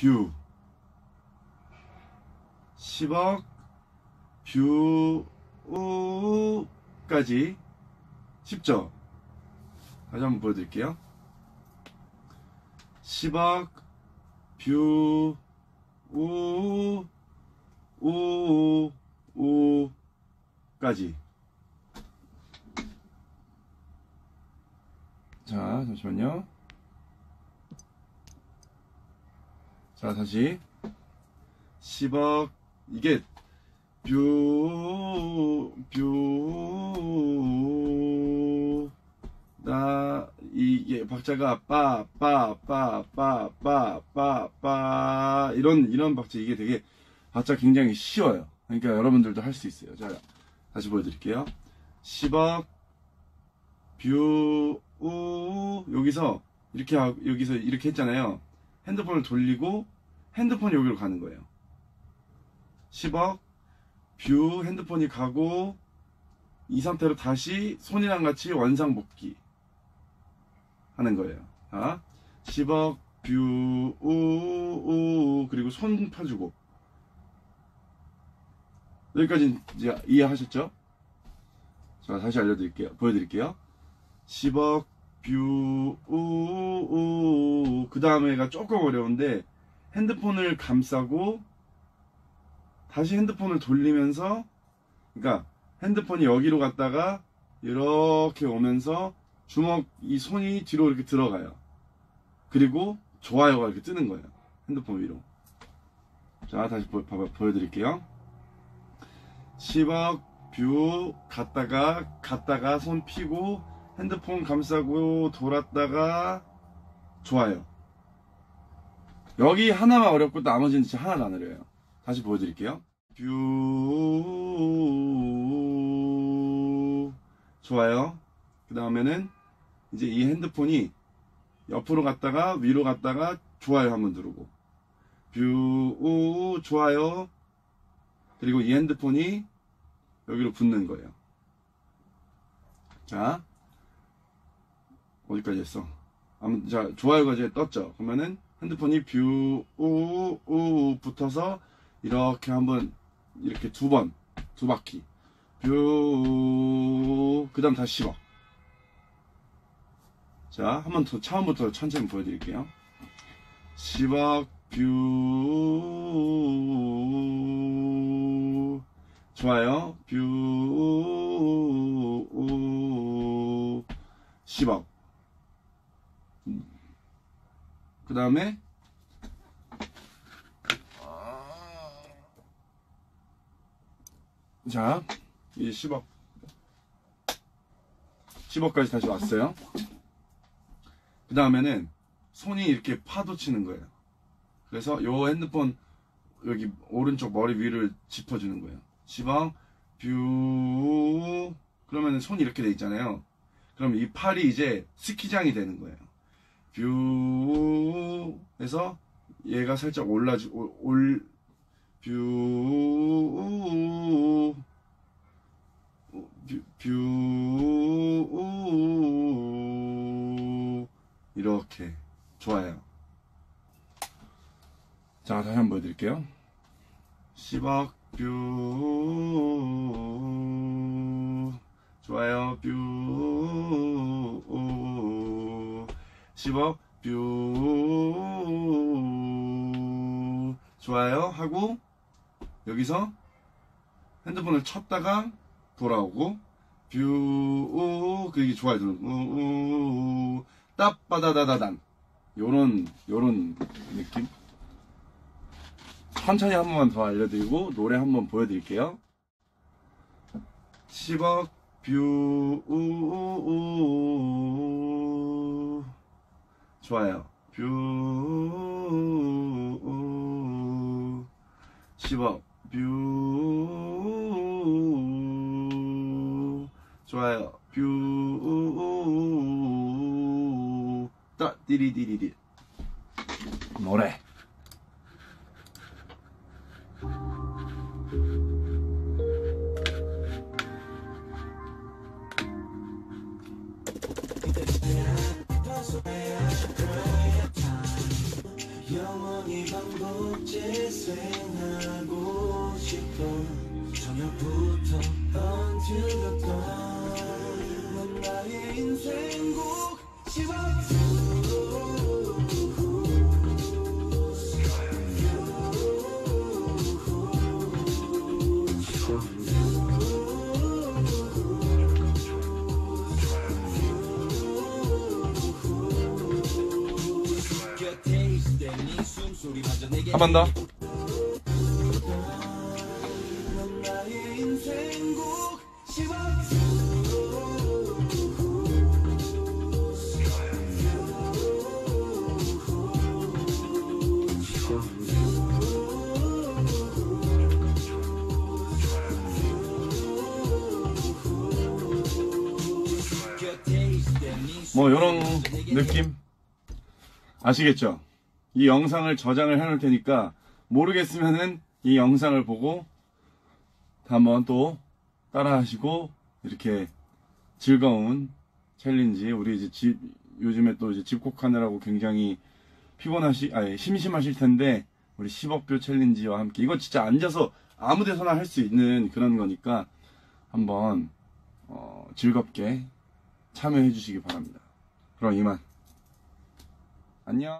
뷰 10억 뷰까지 쉽죠? 다시 한번 보여드릴게요 10억 뷰 우, 우, 우까지. 자, 잠시만요. 자, 다시. 10억, 이게, 뷰, 뷰, 나, 이게 박자가 빠, 빠, 빠, 빠, 빠, 빠, 빠, 이런, 이런 박자, 이게 되게, 박자 굉장히 쉬워요. 그러니까 여러분들도 할 수 있어요. 자, 다시 보여드릴게요. 10억, 뷰, 우, 여기서, 이렇게, 하- 여기서 이렇게 했잖아요. 핸드폰을 돌리고, 핸드폰이 여기로 가는 거예요. 10억, 뷰, 핸드폰이 가고, 이 상태로 다시 손이랑 같이 원상 복귀 하는 거예요. 자, 10억, 뷰, 우, 우, 그리고 손 펴주고. 여기까지 이해하셨죠? 자, 다시 알려드릴게요. 보여드릴게요. 10억, 뷰, 우, 우, 그 다음에가 조금 어려운데, 핸드폰을 감싸고, 다시 핸드폰을 돌리면서, 그러니까, 핸드폰이 여기로 갔다가, 이렇게 오면서, 주먹, 이 손이 뒤로 이렇게 들어가요. 그리고, 좋아요가 이렇게 뜨는 거예요. 핸드폰 위로. 자, 다시 보, 봐봐, 보여드릴게요. 10억 뷰 갔다가 갔다가 손 피고 핸드폰 감싸고 돌았다가 좋아요. 여기 하나만 어렵고 나머지는 진짜 하나도 안 어려워요. 다시 보여드릴게요. 뷰 좋아요. 그 다음에는 이제 이 핸드폰이 옆으로 갔다가 위로 갔다가 좋아요 한번 누르고 뷰 좋아요 그리고 이 핸드폰이 여기로 붙는 거예요. 자, 어디까지 했어? 아무튼, 자, 좋아요가 이제 떴죠? 그러면은 핸드폰이 뷰, 우, 우, 붙어서 이렇게 한번, 이렇게 두 번, 두 바퀴. 뷰, 그 다음 다시 10억. 자, 한 번 더, 처음부터 천천히 보여드릴게요. 10억, 뷰, 좋아요. 뷰, 10억. 그 다음에, 자, 이제 10억. 10억까지 다시 왔어요. 그 다음에는 손이 이렇게 파도 치는 거예요. 그래서 요 핸드폰 여기 오른쪽 머리 위를 짚어주는 거예요. 10억, 뷰, 그러면 손이 이렇게 돼 있잖아요. 그럼 이 팔이 이제 스키장이 되는 거예요. 뷰, 해서 얘가 살짝 올라주, 올, 올 뷰, 뷰, 뷰, 이렇게. 좋아요. 자, 다시 한번 보여드릴게요. 10억 뷰 좋아요 뷰 10억 뷰 좋아요. 하고 여기서 핸드폰을 쳤다가 돌아오고 뷰 그게 좋아요. 누르고 따빠다다다단. 요런 요런 느낌. 천천히 한 번만 더 알려드리고 노래 한 번 보여드릴게요. 10억 뷰 우 우 우 좋아요. 뷰 10억 뷰 좋아요. 뷰 따 띠리디리디 노래 재생하고 싶어? 저녁부터 넌 나의 인생곡 10억 곁에 한 번 더. 넌 나의 인생곡 10억 곁에 있을 때네 뭐 이런 느낌 아시겠죠? 이 영상을 저장을 해놓을 테니까 모르겠으면은 이 영상을 보고 한번 또 따라하시고 이렇게 즐거운 챌린지 우리 이제 집 요즘에 또 이제 집콕하느라고 굉장히 피곤하시 아니 심심하실 텐데 우리 10억뷰 챌린지와 함께 이거 진짜 앉아서 아무 데서나 할 수 있는 그런 거니까 한번 어, 즐겁게 참여해 주시기 바랍니다. 그럼 이만. 안녕.